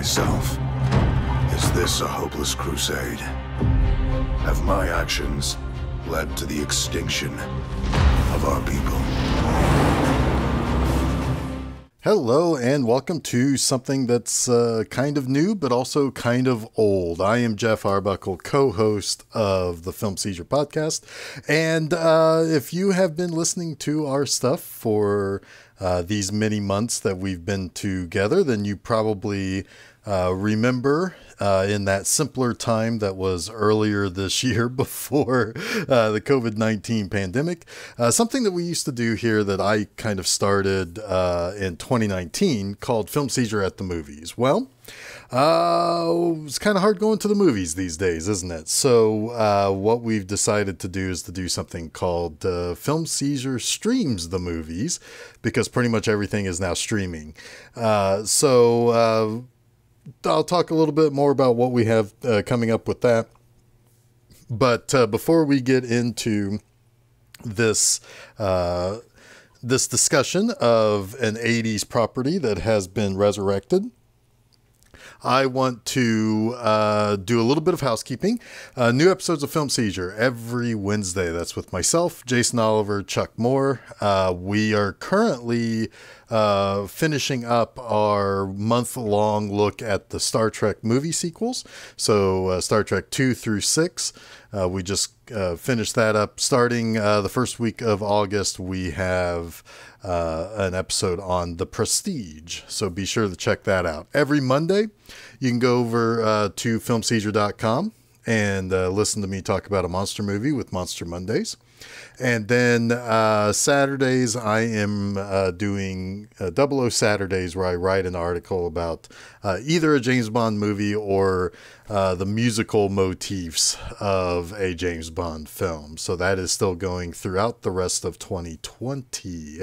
myself. Is this a hopeless crusade? Have my actions led to the extinction of our people? Hello, and welcome to something that's uh, kind of new, but also kind of old. I am Jeff Arbuckle, co host of the Film Seizure podcast. And uh, if you have been listening to our stuff for uh, these many months that we've been together, then you probably uh, remember uh, in that simpler time that was earlier this year before uh, the COVID 19 pandemic. Uh, something that we used to do here that I kind of started uh, in 2019 called Film Seizure at the Movies. Well, uh, it's kind of hard going to the movies these days, isn't it? So, uh, what we've decided to do is to do something called Film Seizure Streams the Movies because pretty much everything is now streaming. Uh, so, uh, I'll talk a little bit more about what we have uh, coming up with that. But uh, before we get into this uh, this discussion of an 80s property that has been resurrected, I want to uh, do a little bit of housekeeping. Uh, new episodes of Film Seizure every Wednesday. That's with myself, Jason Oliver, Chuck Moore. Uh, we are currently uh, finishing up our month long look at the Star Trek movie sequels. So, uh, Star Trek 2 through 6. Uh, we just finished that up. Starting the first week of August, we have uh, an episode on The Prestige. So be sure to check that out. Every Monday, you can go over uh, to filmseizure.com and uh, listen to me talk about a monster movie with Monster Mondays. And then uh, Saturdays, I am uh, doing uh, Double O Saturdays where I write an article about uh, either a James Bond movie or uh, the musical motifs of a James Bond film. So that is still going throughout the rest of 2020.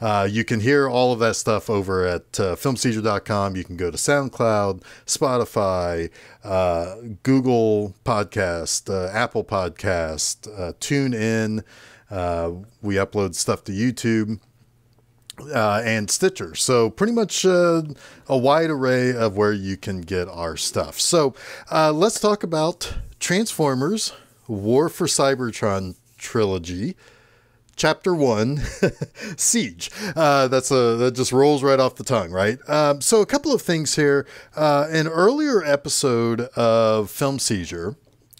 Uh, you can hear all of that stuff over at uh, filmseizure.com. You can go to SoundCloud, Spotify, uh, Google Podcast, uh, Apple Podcast, uh, TuneIn. we upload stuff to YouTube uh, and Stitcher. So, pretty much uh, a wide array of where you can get our stuff. So, uh, let's talk about Transformers War for Cybertron trilogy. Chapter one, Siege. Uh, that's a that just rolls right off the tongue, right? Um, so a couple of things here. Uh, an earlier episode of Film Seizure,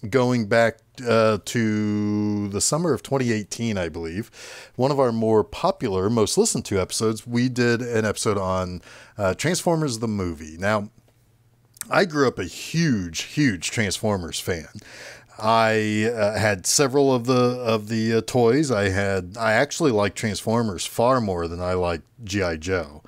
going back uh, to the summer of 2018, I believe, one of our more popular, most listened to episodes, we did an episode on uh, Transformers the movie. Now, I grew up a huge, huge Transformers fan. I uh, had several of the of the uh, toys. I had I actually liked Transformers far more than I liked GI Joe.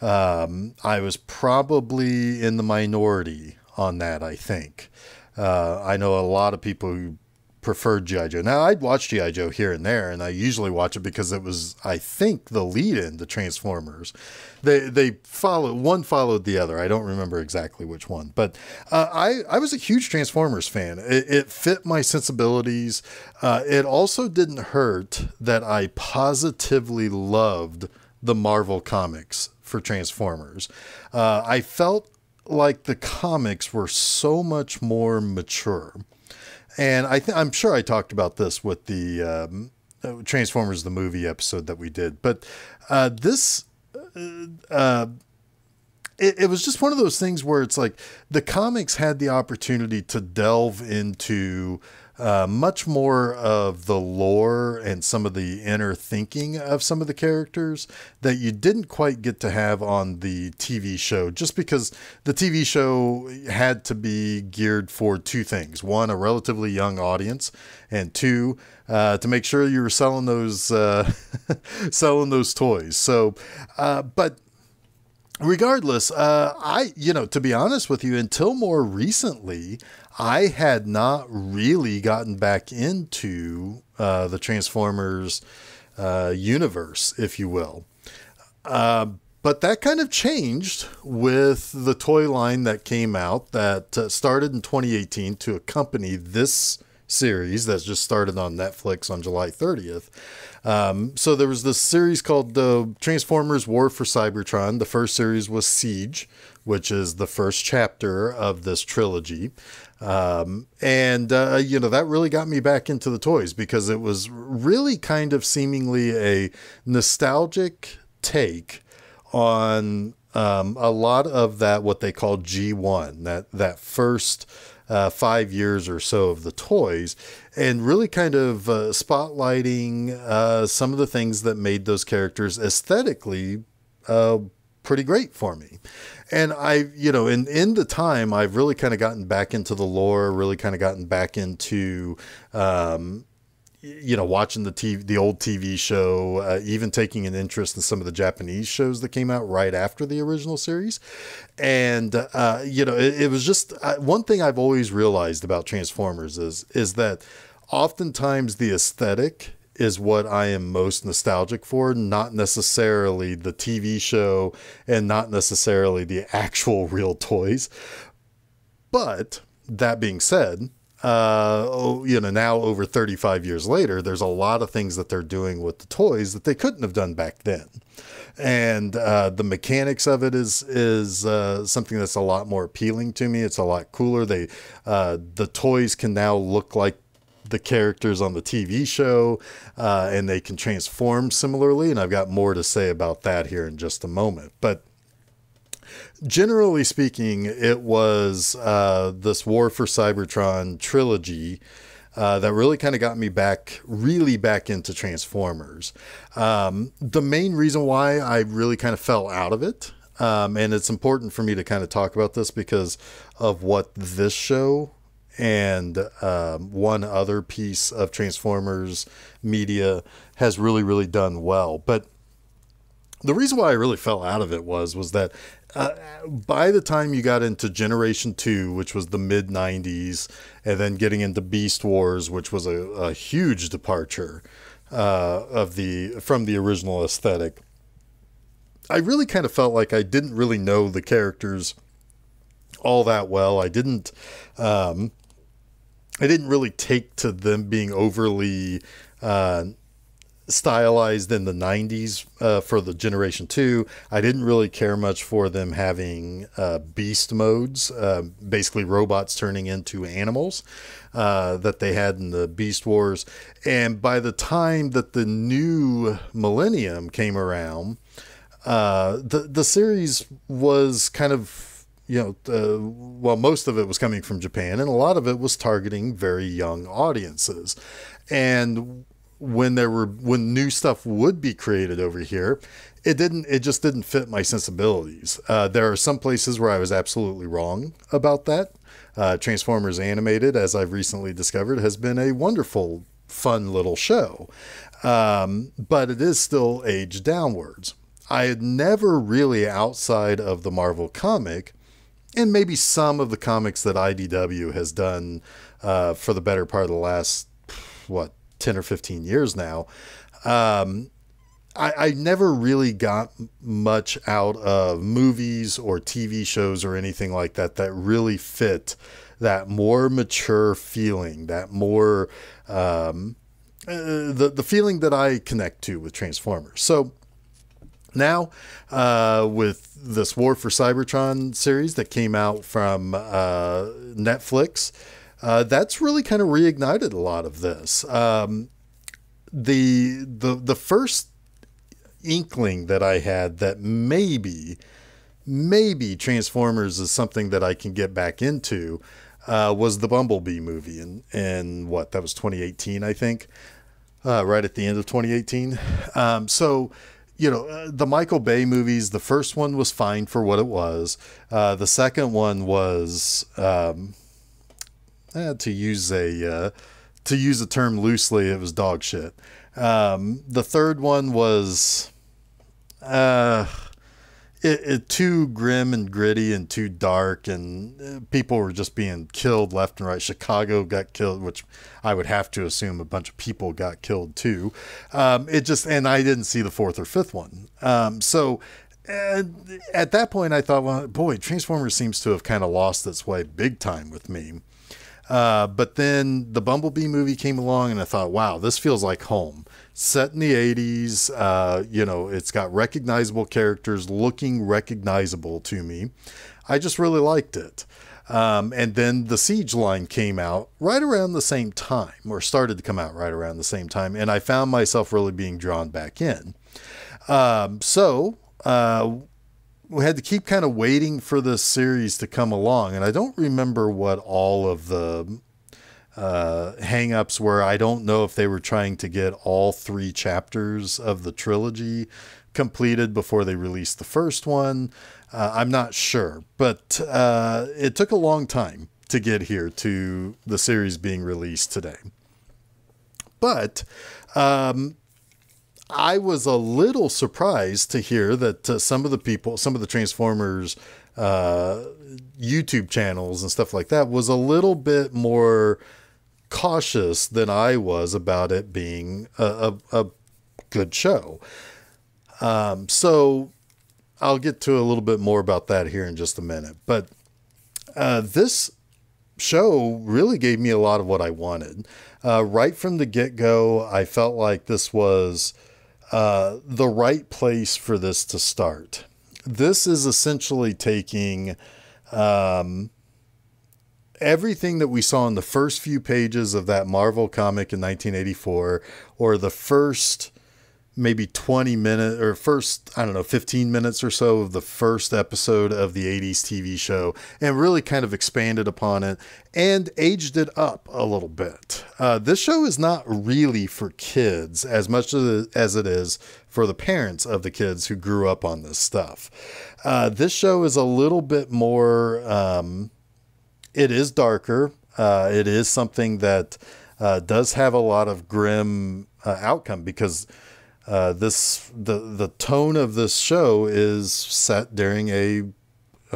Um, I was probably in the minority on that. I think. Uh, I know a lot of people who preferred GI Joe. Now I'd watch GI Joe here and there, and I usually watch it because it was, I think, the lead-in to Transformers. They they followed one followed the other. I don't remember exactly which one, but uh, I I was a huge Transformers fan. It, it fit my sensibilities. Uh, it also didn't hurt that I positively loved the Marvel comics for Transformers. Uh, I felt like the comics were so much more mature. And I I'm sure I talked about this with the um, Transformers the movie episode that we did, but uh, this uh, uh, it, it was just one of those things where it's like the comics had the opportunity to delve into uh, much more of the lore and some of the inner thinking of some of the characters that you didn't quite get to have on the TV show, just because the TV show had to be geared for two things one, a relatively young audience, and two, uh, to make sure you were selling those uh, selling those toys. So, uh, but regardless, uh, I, you know, to be honest with you, until more recently, I had not really gotten back into uh, the Transformers uh, universe, if you will. Uh, but that kind of changed with the toy line that came out that uh, started in 2018 to accompany this series that's just started on Netflix on July 30th. Um, so there was this series called the Transformers War for Cybertron. The first series was Siege, which is the first chapter of this trilogy. Um, and, uh, you know, that really got me back into the toys because it was really kind of seemingly a nostalgic take on um, a lot of that, what they call G1, that, that first uh, five years or so of the toys, and really kind of uh, spotlighting uh, some of the things that made those characters aesthetically uh, pretty great for me. And I, you know, in in the time, I've really kind of gotten back into the lore, really kind of gotten back into um, you know, watching the TV, the old TV show, uh, even taking an interest in some of the Japanese shows that came out right after the original series, and uh, you know, it, it was just uh, one thing I've always realized about Transformers is is that oftentimes the aesthetic is what I am most nostalgic for, not necessarily the TV show and not necessarily the actual real toys. But that being said, uh, oh, you know, now over 35 years later, there's a lot of things that they're doing with the toys that they couldn't have done back then. And uh, the mechanics of it is is uh, something that's a lot more appealing to me. It's a lot cooler. They uh, the toys can now look like the characters on the TV show, uh, and they can transform similarly. And I've got more to say about that here in just a moment. But generally speaking, it was uh, this War for Cybertron trilogy. Uh, that really kind of got me back, really back into Transformers. Um, the main reason why I really kind of fell out of it, um, and it's important for me to kind of talk about this because of what this show and um, one other piece of Transformers media has really, really done well. But the reason why I really fell out of it was was that uh, by the time you got into Generation 2, which was the mid 90s, and then getting into Beast Wars, which was a, a huge departure uh, of the from the original aesthetic, I really kind of felt like I didn't really know the characters all that well. I didn't. Um, I didn't really take to them being overly uh, stylized in the 90s uh, for the generation 2 i didn't really care much for them having uh, beast modes uh, basically robots turning into animals uh, that they had in the beast wars and by the time that the new millennium came around uh, the, the series was kind of you know, uh, well, most of it was coming from Japan, and a lot of it was targeting very young audiences. And when there were when new stuff would be created over here it didn't it just didn't fit my sensibilities. Uh, there are some places where i was absolutely wrong about that. Uh, transformers animated as i've recently discovered has been a wonderful fun little show. Um, but it is still aged downwards. I had never really outside of the marvel comic and maybe some of the comics that idw has done uh, for the better part of the last what 10 or 15 years now. Um, I, I, never really got much out of movies or TV shows or anything like that that really fit that more mature feeling, that more um, uh, the the feeling that I connect to with Transformers. So now, uh, with this War for Cybertron series that came out from uh, Netflix uh, that's really kind of reignited a lot of this. Um, the the the first inkling that I had that maybe maybe Transformers is something that I can get back into uh, was the Bumblebee movie and and what that was 2018 I think uh, right at the end of 2018. Um, so you know, uh, the Michael Bay movies, the first one was fine for what it was. Uh, the second one was, um, eh, to use a uh, to use a term loosely, it was dog shit. Um, the third one was uh, it, it, too grim and gritty and too dark, and uh, people were just being killed left and right. Chicago got killed, which I would have to assume a bunch of people got killed too. Um, it just and I didn't see the fourth or fifth one. Um, so at that point, I thought, well, boy, Transformers seems to have kind of lost its way big time with me. Uh, but then the Bumblebee movie came along, and I thought, wow, this feels like home. Set in the 80s, uh, you know, it's got recognizable characters looking recognizable to me. I just really liked it. Um, and then the Siege line came out right around the same time, or started to come out right around the same time, and I found myself really being drawn back in. Um, so uh, we had to keep kind of waiting for this series to come along, and I don't remember what all of the uh, hangups were. I don't know if they were trying to get all three chapters of the trilogy completed before they released the first one. Uh, I'm not sure, but uh, it took a long time to get here to the series being released today. But um, I was a little surprised to hear that uh, some of the people, some of the Transformers uh, YouTube channels and stuff like that, was a little bit more cautious than I was about it being a, a, a good show. Um, so I'll get to a little bit more about that here in just a minute. But uh, this show really gave me a lot of what I wanted. Uh, right from the get go, I felt like this was uh, the right place for this to start. This is essentially taking um, everything that we saw in the first few pages of that Marvel comic in 1984, or the first maybe 20 minutes or first, I don't know, 15 minutes or so of the first episode of the 80s TV show and really kind of expanded upon it and aged it up a little bit. Uh, this show is not really for kids as much as it is for the parents of the kids who grew up on this stuff. Uh, this show is a little bit more, um, it is darker. Uh, it is something that uh, does have a lot of grim uh, outcome because uh, this the the tone of this show is set during a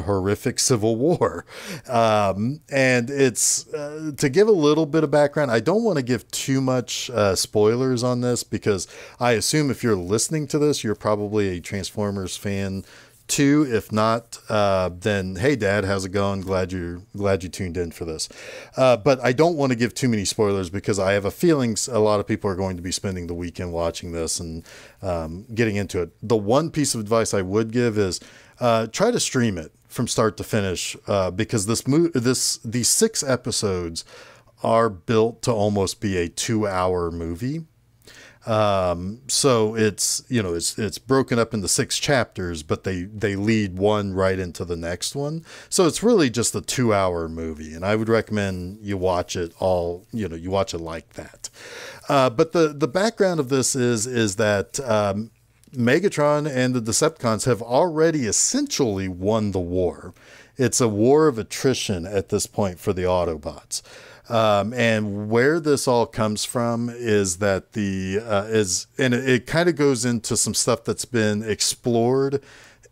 horrific civil war. Um, and it's uh, to give a little bit of background i don't want to give too much uh, spoilers on this because i assume if you're listening to this you're probably a transformers fan Two, if not, uh, then hey, Dad, how's it going? Glad you glad you tuned in for this. Uh, but I don't want to give too many spoilers because I have a feeling a lot of people are going to be spending the weekend watching this and um, getting into it. The one piece of advice I would give is uh, try to stream it from start to finish uh, because this mo- this these six episodes are built to almost be a two hour movie. Um, so it's you know it's it's broken up into six chapters, but they they lead one right into the next one. So it's really just a two hour movie, and I would recommend you watch it all. You know, you watch it like that. Uh, but the the background of this is is that. Um, Megatron and the Decepticons have already essentially won the war. It's a war of attrition at this point for the Autobots. Um, and where this all comes from is that the uh, is and it, it kind of goes into some stuff that's been explored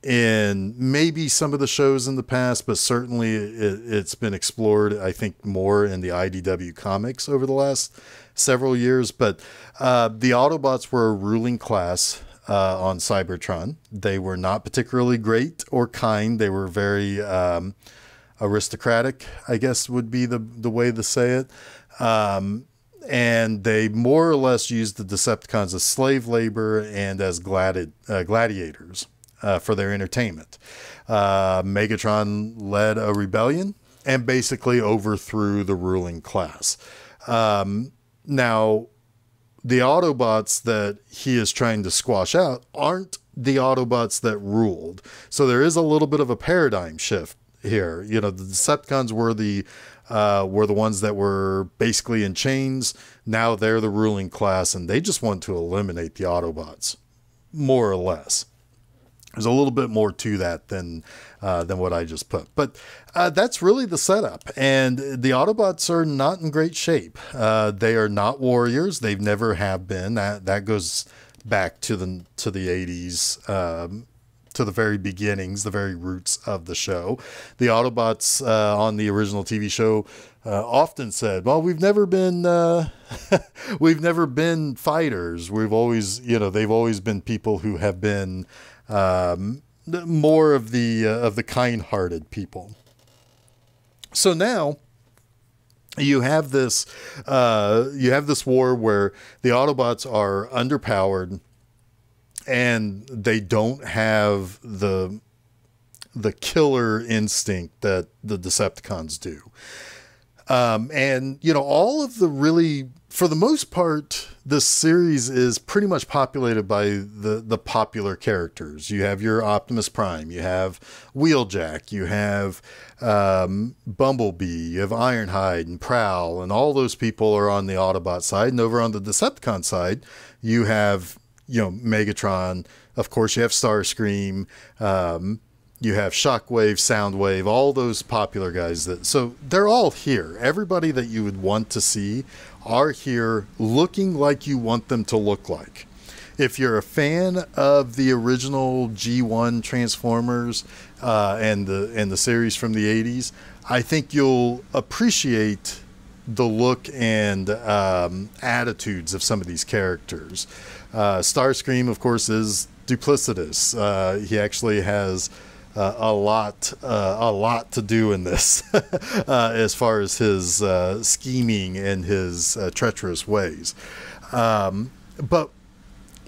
in maybe some of the shows in the past, but certainly it, has been explored. I think more in the IDW comics over the last several years. But uh, the Autobots were a ruling class. Uh, on Cybertron, they were not particularly great or kind. They were very um, aristocratic, I guess would be the, the way to say it. Um, and they more or less used the Decepticons as slave labor and as gladi- uh, gladiators uh, for their entertainment. Uh, Megatron led a rebellion and basically overthrew the ruling class. Um, now, the Autobots that he is trying to squash out aren't the Autobots that ruled. So there is a little bit of a paradigm shift here. You know, the Decepticons were the uh, were the ones that were basically in chains. Now they're the ruling class, and they just want to eliminate the Autobots, more or less. There's a little bit more to that than uh, than what I just put, but uh, that's really the setup. And the Autobots are not in great shape. Uh, they are not warriors. They've never have been. That that goes back to the to the 80s um, to the very beginnings, the very roots of the show. The Autobots uh, on the original TV show uh, often said, "Well, we've never been uh, we've never been fighters. We've always, you know, they've always been people who have been um, more of the uh, of the kind-hearted people." So now you have this uh, you have this war where the Autobots are underpowered and they don't have the the killer instinct that the Decepticons do. Um, and you know all of the really for the most part this series is pretty much populated by the the popular characters you have your optimus prime you have wheeljack you have um, bumblebee you have ironhide and prowl and all those people are on the autobot side and over on the decepticon side you have you know megatron of course you have starscream um, you have Shockwave, Soundwave, all those popular guys that so they're all here. Everybody that you would want to see are here looking like you want them to look like. If you're a fan of the original G1 Transformers uh, and the and the series from the 80s, I think you'll appreciate the look and um, attitudes of some of these characters. Uh, Starscream, of course, is duplicitous. Uh, he actually has uh, a lot uh, a lot to do in this uh, as far as his scheming and his treacherous ways. Um, but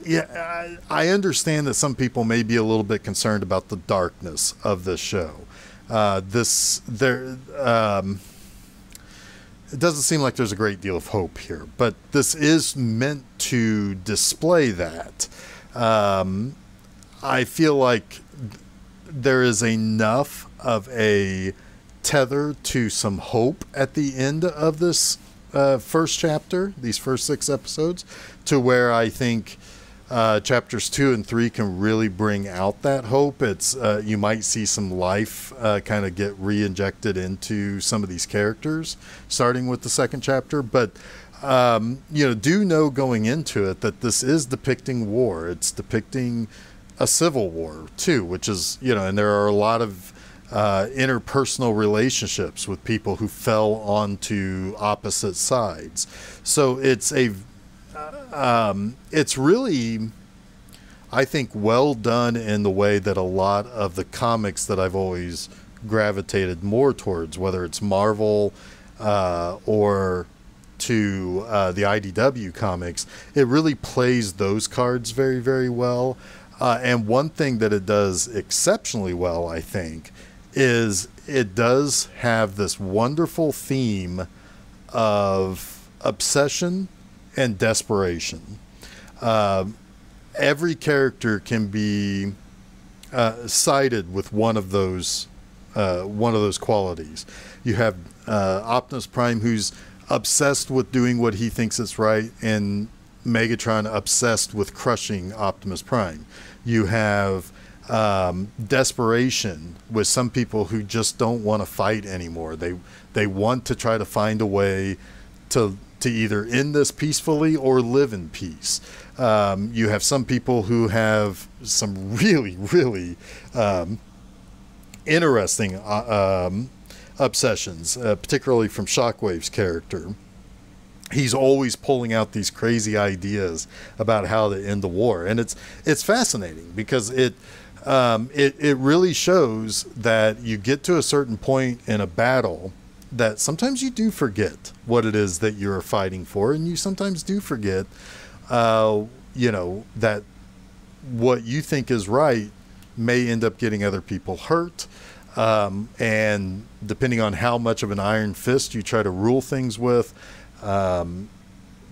yeah, I, I, understand that some people may be a little bit concerned about the darkness of this show. This there. Um, it doesn't seem like there's a great deal of hope here, but this is meant to display that. Um, I feel like there is enough of a tether to some hope at the end of this uh, first chapter, these first six episodes, to where I think uh, chapters two and three can really bring out that hope. It's uh, you might see some life uh, kind of get re-injected into some of these characters, starting with the second chapter. But um, you know, do know going into it that this is depicting war. It's depicting a civil war too, which is you know, and there are a lot of uh, interpersonal relationships with people who fell onto opposite sides. So it's a, um, it's really, I think, well done in the way that a lot of the comics that I've always gravitated more towards, whether it's Marvel uh, or to uh, the IDW comics, it really plays those cards very, very well. Uh, and one thing that it does exceptionally well, I think, is it does have this wonderful theme of obsession and desperation. Uh, every character can be uh, cited with one of those uh, one of those qualities. You have uh, Optimus Prime, who's obsessed with doing what he thinks is right, and Megatron obsessed with crushing Optimus Prime. You have um, desperation with some people who just don't want to fight anymore. They they want to try to find a way to to either end this peacefully or live in peace. Um, you have some people who have some really really um, interesting uh, um, obsessions, uh, particularly from Shockwave's character he's always pulling out these crazy ideas about how to end the war, and it's it's fascinating because it. Um, it, it really shows that you get to a certain point in a battle that sometimes you do forget what it is that you're fighting for, and you sometimes do forget, uh, you know, that what you think is right may end up getting other people hurt. Um, and depending on how much of an iron fist you try to rule things with, um,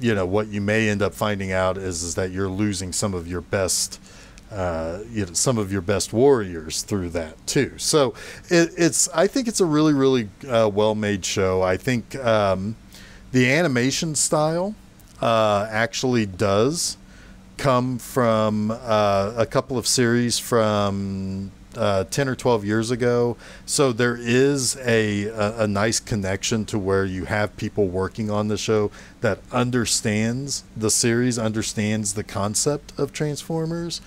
you know what you may end up finding out is is that you're losing some of your best uh, you know, some of your best warriors through that too. So it, it's I think it's a really really uh, well made show. I think um, the animation style uh, actually does come from uh, a couple of series from uh, 10 or 12 years ago. So there is a, a, a, nice connection to where you have people working on the show that understands the series, understands the concept of Transformers.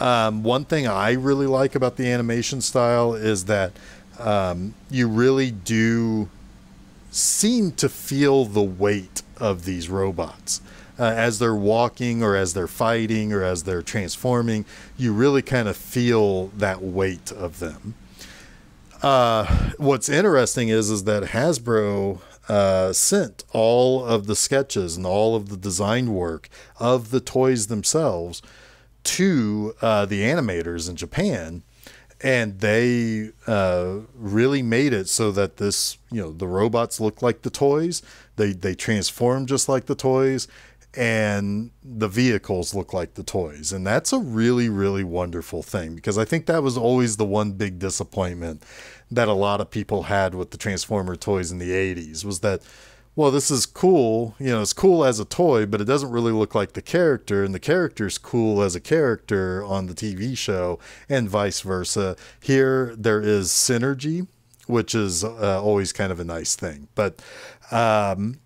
Um, one thing I really like about the animation style is that um, you really do seem to feel the weight of these robots uh, as they're walking or as they're fighting or as they're transforming, you really kind of feel that weight of them. Uh, what's interesting is is that Hasbro uh, sent all of the sketches and all of the design work of the toys themselves to uh, the animators in Japan. And they uh, really made it so that this, you know, the robots look like the toys. They they transform just like the toys, and the vehicles look like the toys. And that's a really, really wonderful thing because I think that was always the one big disappointment that a lot of people had with the Transformer toys in the 80s was that, well, this is cool. You know, it's cool as a toy, but it doesn't really look like the character. And the character's cool as a character on the TV show and vice versa. Here, there is synergy, which is uh, always kind of a nice thing. But, um,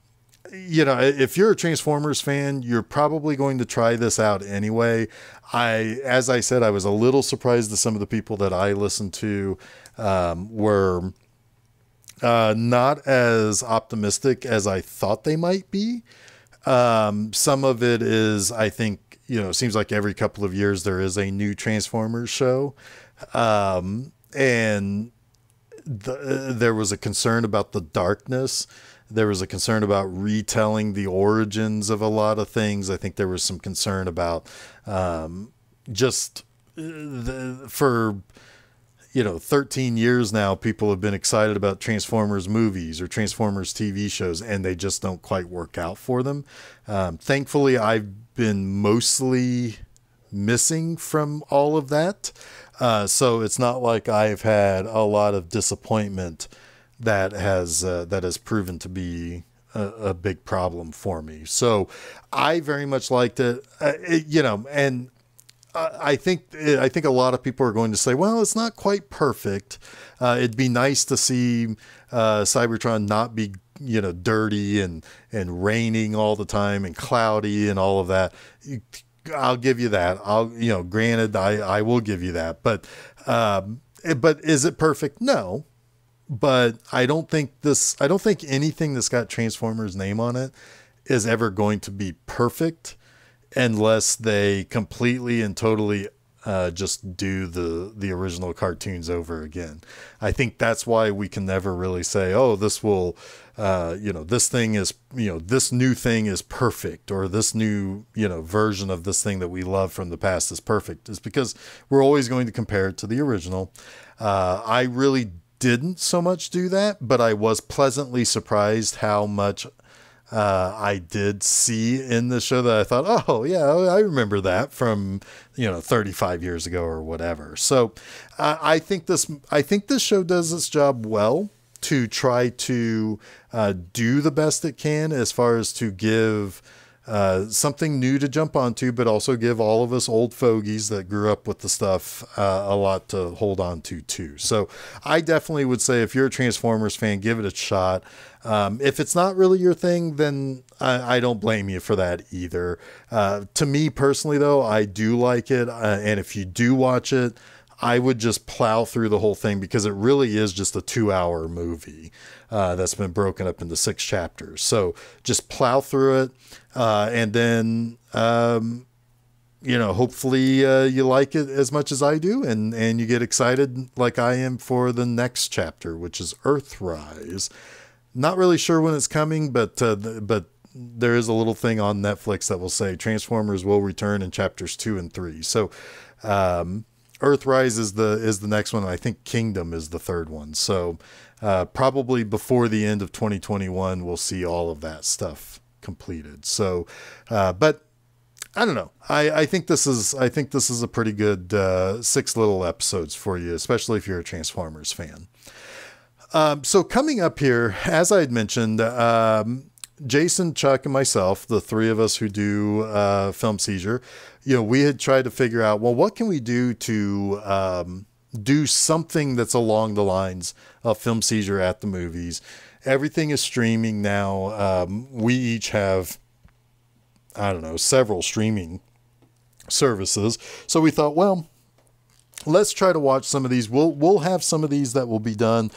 you know, if you're a Transformers fan, you're probably going to try this out anyway. I, as I said, I was a little surprised that some of the people that I listened to um, were uh, not as optimistic as I thought they might be. Um, some of it is, I think, you know, seems like every couple of years there is a new Transformers show. Um, and the, there was a concern about the darkness there was a concern about retelling the origins of a lot of things. I think there was some concern about um, just uh, the, for you know 13 years now people have been excited about transformers movies or transformers tv shows and they just don't quite work out for them. Um, thankfully i've been mostly missing from all of that. Uh, so it's not like i've had a lot of disappointment that has uh, that has proven to be a, a, big problem for me. So I very much liked it, uh, it you know, and I think I think a lot of people are going to say, well, it's not quite perfect. Uh, it'd be nice to see uh, Cybertron not be you know dirty and and raining all the time and cloudy and all of that. I'll give you that. I'll you know, granted, I I will give you that, but. Um, but is it perfect? No, but I don't think this I don't think anything that's got Transformers name on it is ever going to be perfect unless they completely and totally uh, just do the the original cartoons over again. I think that's why we can never really say, oh, this will, uh, you know, this thing is, you know, this new thing is perfect, or this new, you know, version of this thing that we love from the past is perfect. Is because we're always going to compare it to the original. Uh, I really didn't so much do that, but I was pleasantly surprised how much uh, I did see in the show that I thought, oh yeah, I remember that from you know 35 years ago or whatever. So uh, I think this I think this show does its job well to try to uh, do the best it can as far as to give uh, something new to jump onto, but also give all of us old fogies that grew up with the stuff uh, a lot to hold on to too. So I definitely would say if you're a Transformers fan, give it a shot. Um, if it's not really your thing, then I, I don't blame you for that either. Uh, to me personally, though, I do like it, uh, and if you do watch it. I would just plow through the whole thing because it really is just a two hour movie uh, that's been broken up into six chapters. So just plow through it. Uh, and then, um, you know, hopefully uh, you like it as much as I do and, and you get excited like I am for the next chapter, which is Earthrise. Not really sure when it's coming, but, uh, but there is a little thing on Netflix that will say Transformers will return in chapters two and three. So, um, Earthrise is the is the next one. I think Kingdom is the third one. So uh, probably before the end of 2021, we'll see all of that stuff completed. So, uh, but I don't know. I, I think this is I think this is a pretty good uh, six little episodes for you, especially if you're a Transformers fan. Um, so coming up here, as I had mentioned, um, Jason, Chuck, and myself, the three of us who do uh, Film Seizure, you know, we had tried to figure out, well, what can we do to um, do something that's along the lines of Film Seizure at the movies? Everything is streaming now. Um, we each have, I don't know, several streaming services. So we thought, well, let's try to watch some of these. We'll we'll have some of these that will be done.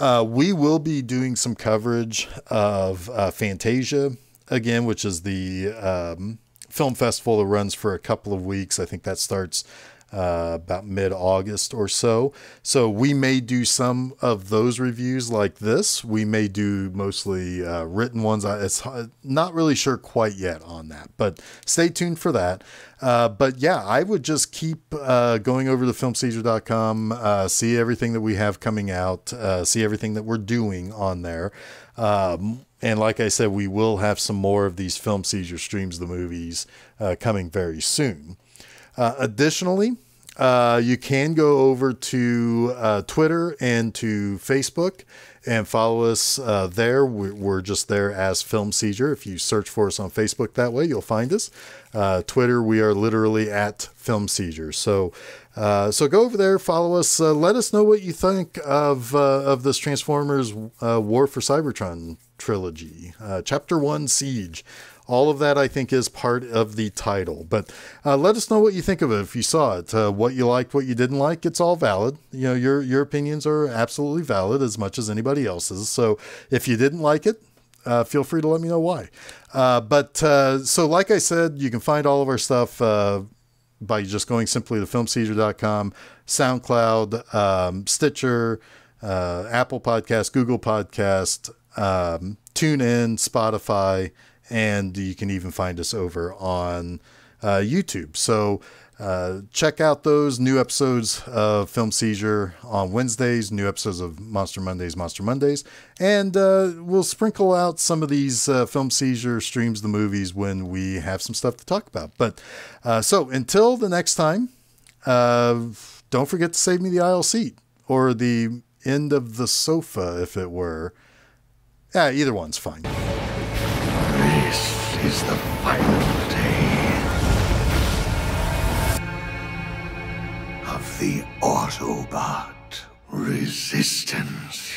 Uh, we will be doing some coverage of uh, Fantasia again, which is the um, film festival that runs for a couple of weeks. I think that starts uh, about mid August or so. So we may do some of those reviews like this. We may do mostly uh, written ones. I, it's not really sure quite yet on that, but stay tuned for that. Uh, but yeah, I would just keep uh, going over to filmseizure.com, uh, see everything that we have coming out, see everything that we're doing on there. Um, and like I said, we will have some more of these film seizure streams, the movies, coming very soon. Uh, additionally, uh, you can go over to uh, Twitter and to Facebook and follow us uh, there. We're, just there as Film Seizure. If you search for us on Facebook that way, you'll find us. Uh, Twitter, we are literally at Film Seizure. So, uh, so go over there, follow us. Uh, let us know what you think of of this Transformers War for Cybertron trilogy, Chapter One Siege. All of that, I think, is part of the title. But uh, let us know what you think of it if you saw it. Uh, what you liked, what you didn't like. It's all valid. You know, your your opinions are absolutely valid as much as anybody else's. So if you didn't like it, uh, feel free to let me know why. Uh, but uh, so, like I said, you can find all of our stuff uh, by just going simply to filmseizure.com, SoundCloud, um, Stitcher, Apple Podcast, Google Podcast, um, TuneIn, Spotify and you can even find us over on uh, YouTube. So uh, check out those new episodes of Film Seizure on Wednesdays, new episodes of Monster Mondays, Monster Mondays, and uh, we'll sprinkle out some of these uh, Film Seizure streams, the movies, when we have some stuff to talk about. But uh, so until the next time, uh, don't forget to save me the aisle seat or the end of the sofa, if it were. Yeah, either one's fine. This is the final day of the Autobot resistance.